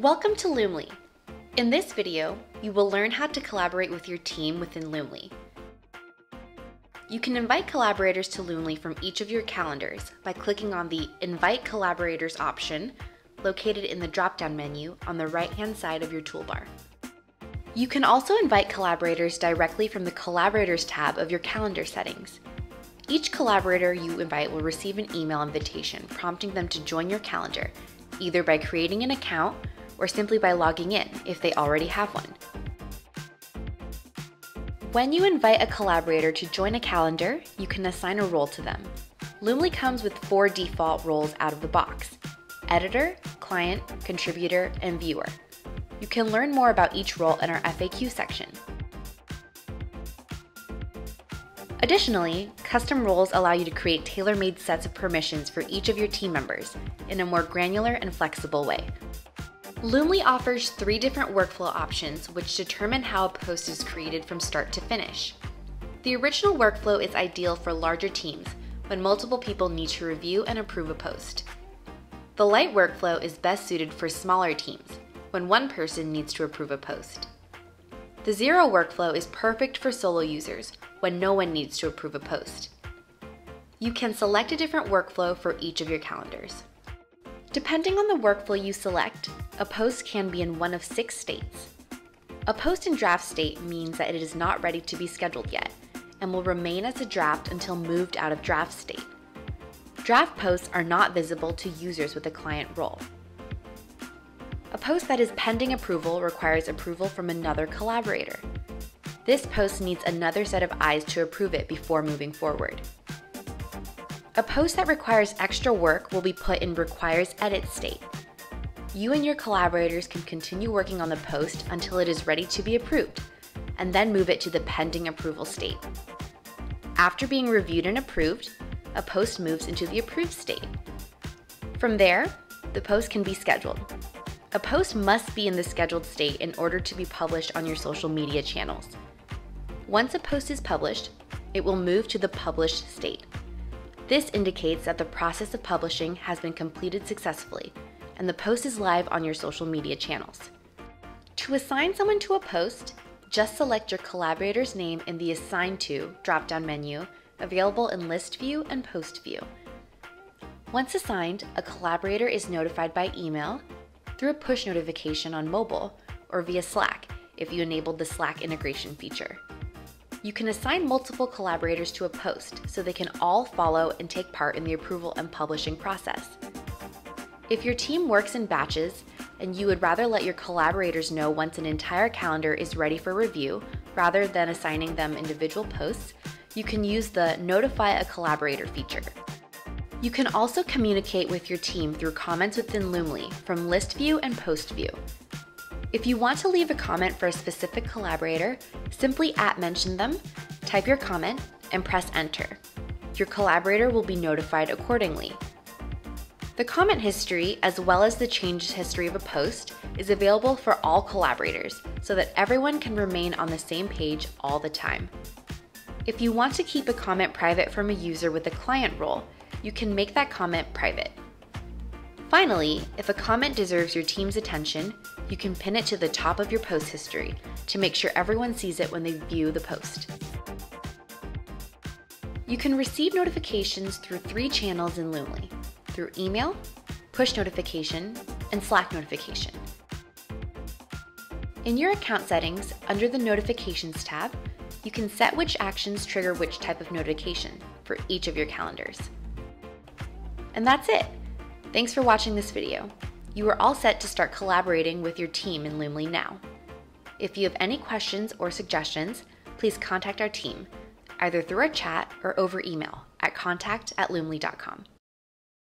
Welcome to Loomly. In this video, you will learn how to collaborate with your team within Loomly. You can invite collaborators to Loomly from each of your calendars by clicking on the Invite Collaborators option located in the drop-down menu on the right-hand side of your toolbar. You can also invite collaborators directly from the Collaborators tab of your calendar settings. Each collaborator you invite will receive an email invitation prompting them to join your calendar, either by creating an account or simply by logging in if they already have one. When you invite a collaborator to join a calendar, you can assign a role to them. Loomly comes with four default roles out of the box editor, client, contributor, and viewer. You can learn more about each role in our FAQ section. Additionally, custom roles allow you to create tailor-made sets of permissions for each of your team members in a more granular and flexible way. Loomly offers three different workflow options which determine how a post is created from start to finish. The original workflow is ideal for larger teams when multiple people need to review and approve a post. The Lite workflow is best suited for smaller teams when one person needs to approve a post. The zero workflow is perfect for solo users when no one needs to approve a post. You can select a different workflow for each of your calendars. Depending on the workflow you select, a post can be in one of six states. A post in draft state means that it is not ready to be scheduled yet and will remain as a draft until moved out of draft state. Draft posts are not visible to users with a client role. A post that is pending approval requires approval from another collaborator. This post needs another set of eyes to approve it before moving forward. A post that requires extra work will be put in requires edit state. You and your collaborators can continue working on the post until it is ready to be approved, and then move it to the pending approval state. After being reviewed and approved, a post moves into the approved state. From there, the post can be scheduled. A post must be in the scheduled state in order to be published on your social media channels. Once a post is published, it will move to the published state. This indicates that the process of publishing has been completed successfully and the post is live on your social media channels. To assign someone to a post, just select your collaborator's name in the Assign To drop-down menu available in List View and Post View. Once assigned, a collaborator is notified by email, through a push notification on mobile, or via Slack if you enabled the Slack integration feature. You can assign multiple collaborators to a post so they can all follow and take part in the approval and publishing process. If your team works in batches and you would rather let your collaborators know once an entire calendar is ready for review rather than assigning them individual posts, you can use the Notify a Collaborator feature. You can also communicate with your team through comments within Loomly from List View and Post View. If you want to leave a comment for a specific collaborator, simply at mention them, type your comment, and press enter. Your collaborator will be notified accordingly. The comment history, as well as the changes history of a post, is available for all collaborators so that everyone can remain on the same page all the time. If you want to keep a comment private from a user with a client role, you can make that comment private. Finally, if a comment deserves your team's attention, you can pin it to the top of your post history to make sure everyone sees it when they view the post. You can receive notifications through three channels in Loomly, through email, push notification, and Slack notification. In your account settings, under the Notifications tab, you can set which actions trigger which type of notification for each of your calendars. And that's it! Thanks for watching this video. You are all set to start collaborating with your team in Loomly now. If you have any questions or suggestions, please contact our team, either through our chat or over email at contact at loomly.com.